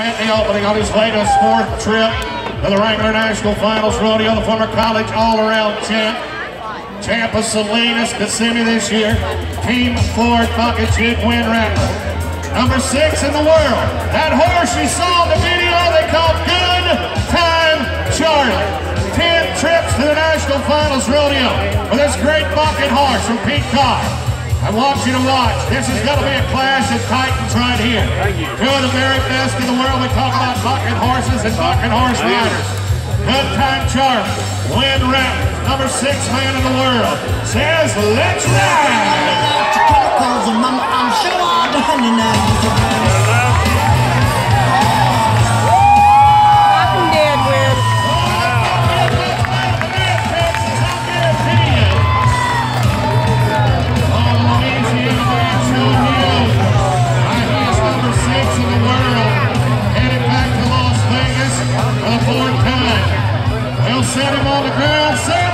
at the opening on his latest fourth trip to the Wrangler National Finals Rodeo, the former college all-around champ. Of Salinas, Kissimmee this year. Team Ford Bucket Jig Winn Ratliff. Number six in the world. That horse you saw in the video they called Good Time Charlie. Ten trips to the National Finals Rodeo with this great bucket horse from Pete Carr. I want you to watch. This is going to be a clash of titans right here. Two of the very best in the world. We talk about bucking horses and bucking horse riders. Good time chart. Winn rep. Number six man in the world says, let's ride. Set him on the ground.